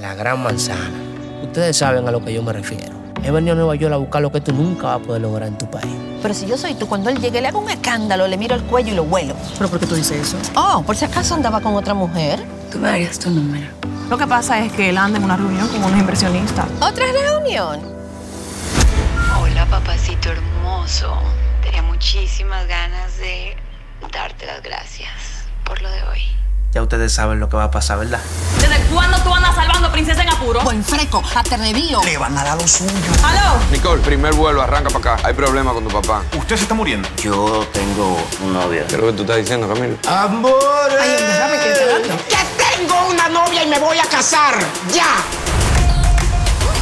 la gran manzana. Ustedes saben a lo que yo me refiero. He venido a Nueva York a buscar lo que tú nunca vas a poder lograr en tu país. Pero si yo soy tú, cuando él llegue le hago un escándalo, le miro el cuello y lo vuelo. ¿Pero por qué tú dices eso? Oh, por si acaso andaba con otra mujer. Tú me darías tu número. Lo que pasa es que él anda en una reunión con unos inversionistas. ¿Otra reunión? Hola, papacito hermoso. Tenía muchísimas ganas de darte las gracias por lo de hoy. Ya ustedes saben lo que va a pasar, ¿verdad? ¿Desde cuándo tú andas salvando princesa en apuro? Buen freco, atrevido. Le van a dar lo suyo. ¡Aló! Nicole, primer vuelo, arranca para acá. Hay problema con tu papá. Usted se está muriendo. Yo tengo un novio. ¿Qué es lo que tú estás diciendo, Camilo? Que tengo una novia y me voy a casar. ¡Ya!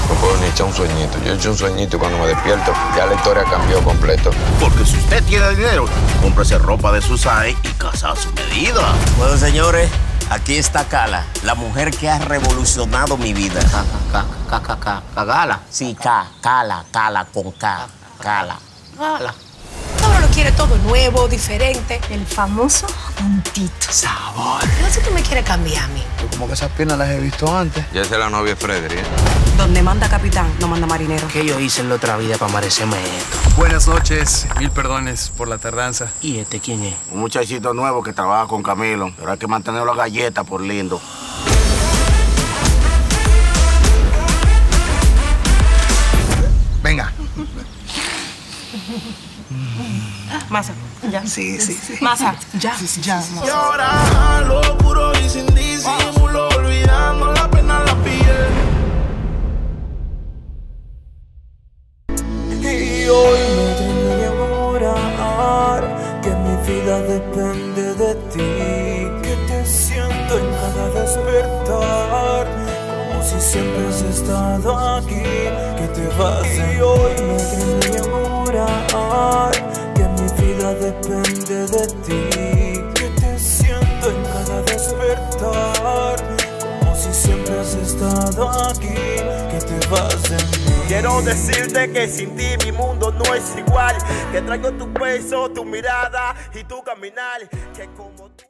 No puedo ni echar un sueñito. Yo echo un sueñito y cuando me despierto, ya la historia cambió completo. Porque si usted tiene dinero, cómprese ropa de su size y casa a su medida. Bueno, señores, aquí está Cala, la mujer que ha revolucionado mi vida. Sí, Cala, Cala con K. Cala. Cala. Lo quiere todo nuevo, diferente. El famoso puntito. No sé si tú me quieres cambiar a mí. Como que esas piernas las he visto antes. Ya es la novia de Frederick. ¿eh? Donde manda capitán, no manda marinero. ¿Qué yo hice en la otra vida para merecerme esto? Buenas noches, mil perdones por la tardanza. ¿Y este quién es? Un muchachito nuevo que trabaja con Camilo, pero hay que mantenerlo a galleta por lindo. Masa, ya. Sí, sí, sí. Masa, ya. Ya. Y ahora lo puro y sin disimulo, olvidando la pena en la piel. Y hoy me tengo que enamorar, que mi vida depende de ti, que te siento en cada despertar, como si siempre has estado aquí, que te vas de hoy me depende de ti, que te siento en cada despertar, como si siempre has estado aquí, que te vas de mí. Quiero decirte que sin ti mi mundo no es igual, que traigo tu peso, tu mirada y tu caminar, que como tú